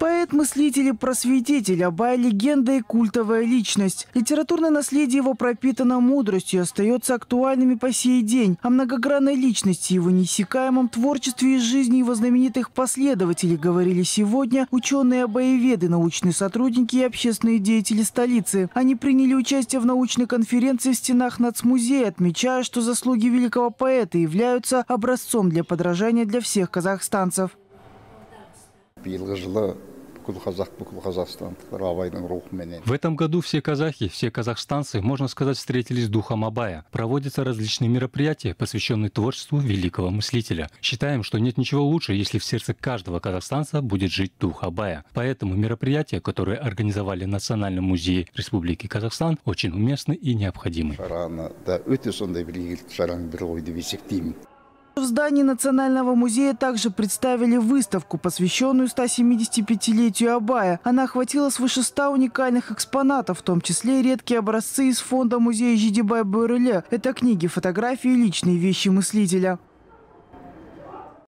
Поэт, мыслитель и просветитель, Абай – легенда и культовая личность. Литературное наследие его пропитано мудростью остается актуальными по сей день. О многогранной личности, его неиссякаемом творчестве и жизни его знаменитых последователей говорили сегодня ученые абаеведы, научные сотрудники и общественные деятели столицы. Они приняли участие в научной конференции в стенах Нацмузея, отмечая, что заслуги великого поэта являются образцом для подражания для всех казахстанцев бүкіл қазақ бүкіл қазақстандықтар абайдың рухыменен В этом году все казахи, все казахстанцы, можно сказать, встретились с духом Абая. Проводятся различные мероприятия, посвященные творчеству великого мыслителя. Считаем, что нет ничего лучше, если в сердце каждого казахстанца будет жить дух Абая. Поэтому мероприятия, которые организовали в Национальном музее Республики Казахстан, очень уместны и необходимы. шараны да өте сондай бір игілікті шараның бірі ғой деп есептеймін в здании Национального музея также представили выставку, посвященную 175-летию Абая. Она охватила свыше 100 уникальных экспонатов, в том числе редкие образцы из фонда музея Жидибай Буэрле. Это книги, фотографии и личные вещи мыслителя.